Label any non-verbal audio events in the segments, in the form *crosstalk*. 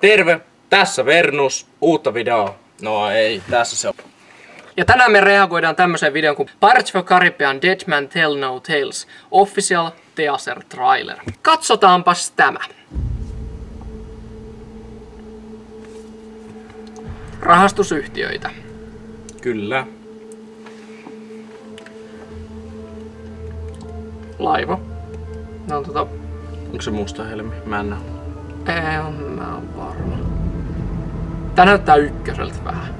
Terve, tässä Vernus, uutta videoa. No ei, tässä se on. Ja tänään me reagoidaan tämmöiseen videoon kuin Pirates of Caribbean Dead Man Tell No Tales Official Teaser Trailer. Katsotaanpas tämä. Rahastusyhtiöitä. Kyllä. Laiva. No tota, Onko se musta helmi? Mä en näe. Ei on, mä oon varma. Tää näyttää ykköseltä vähän.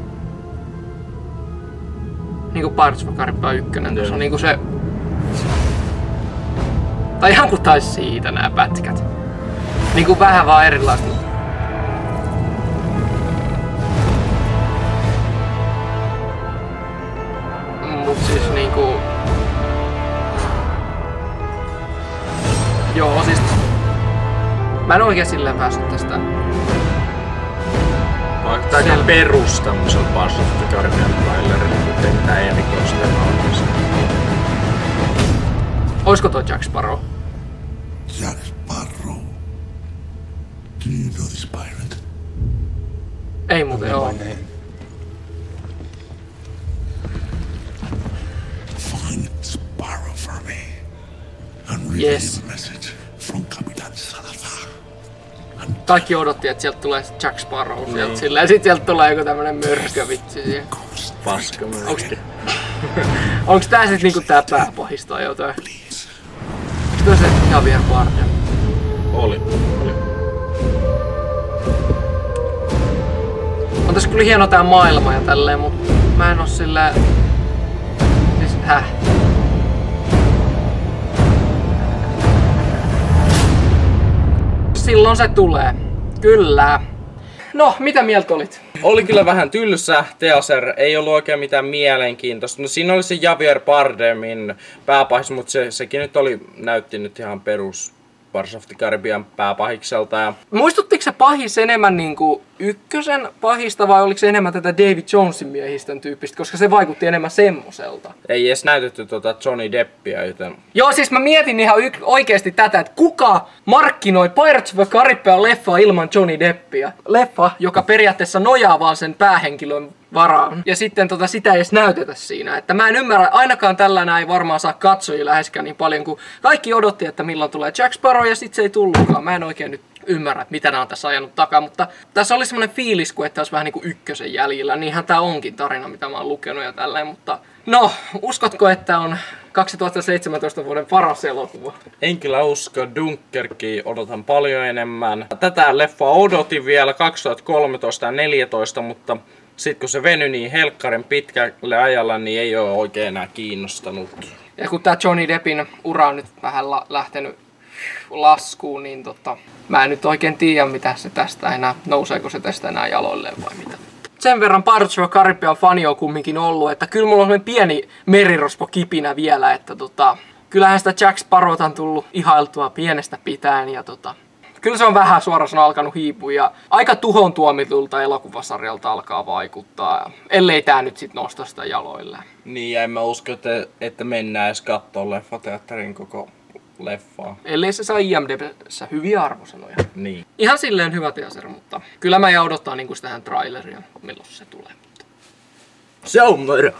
Niinku Pirates of Caribbean ykkönen, tuossa on niinku se... Tai ihan kuin tais siitä nää pätkät. Niinku vähän vaan erilaista. Mä en oikein silleen päässyt tästä. Vaikka tää Selvä. perus tämmöisellä Pirates of the Caribbean trailerilla, mutta ei mitään erikoista oikeesti. Oisko toi Jack Sparrow? Jack Sparrow. Do you know this pirate? Ei muuten oo. Find Sparrow for me. And relay Yes. the message. Kaikki odotti, että sieltä tulee Jack Sparrow sieltä Niin. silleen, sit sieltä tulee joku tämmönen mörkö vitsi siihen. Paska Onks, *laughs* onks tää sit niinku tää pääpahis tai jotain? Onks tää se Javier Bardem? Oli, oli. On tässä kyllä hieno tää maailma ja tälleen, mut mä en oo silleen... Siis häh? Silloin se tulee. Kyllä. No, mitä mieltä olit? Oli kyllä vähän tylsä, Teaser ei ollut oikein mitään mielenkiintoista. No siinä oli se Javier Bardemin pääpahis, mutta se, sekin nyt oli, näytti nyt ihan perus Pirates of the Caribbean pääpahikselta. Ja Muistuttiko se pahis enemmän niinku ykkösen pahista vai oliko se enemmän tätä David Jonesin miehistön tyyppistä, koska se vaikutti enemmän semmoselta? ei edes näytetty tota Johnny Deppia, joten Joo, siis mä mietin ihan yk- oikeesti tätä, että kuka markkinoi Pirates of the Caribbean leffaa ilman Johnny Deppia. Leffa, joka periaatteessa nojaa vaan sen päähenkilön varaan. Ja sitten tota, sitä ei edes näytetä siinä. Että mä en ymmärrä, ainakaan tällä ei varmaan saa katsojia läheskään niin paljon, kun kaikki odotti, että milloin tulee Jack Sparrow ja sitten se ei tullutkaan. Mä en oikein nyt ymmärrä, mitä nämä on tässä ajanut takaa, mutta tässä oli semmoinen fiilis, kuin että olisi vähän niin kuin ykkösen jäljellä. Niinhän tämä onkin tarina, mitä mä oon lukenut ja tälleen, mutta no, uskotko, että on 2017 vuoden paras elokuva? en kyllä usko. Dunkerkin odotan paljon enemmän. Tätä leffaa odotin vielä 2013 ja 2014, mutta sitten kun se venyi niin helkkaren pitkälle ajalla, niin ei ole oikein enää kiinnostanut. Ja kun tää Johnny Deppin ura on nyt vähän la- lähtenyt laskuun, niin tota, mä en nyt oikein tiedä, mitä se tästä enää, nouseeko se tästä enää jaloilleen vai mitä. Sen verran Pirates of Caribbean fani on kumminkin ollut, että kyllä mulla on pieni merirospo kipinä vielä, että tota, kyllähän sitä Jack Sparrowta on tullut ihailtua pienestä pitäen ja tota, kyllä se on vähän suoraan sanoen alkanut hiipua ja aika tuhon tuomitulta elokuvasarjalta alkaa vaikuttaa, ellei tää nyt sit nosta sitä jaloilleen. Niin, ja en mä usko, että, että mennään edes kattoo leffateatterin koko leffaa. Ellei se saa IMDbssä hyviä arvosanoja. Niin. Ihan silleen hyvä teaser, mutta kyllä mä ja odottaa niinku sitä traileria, milloin se tulee. Se on mörö.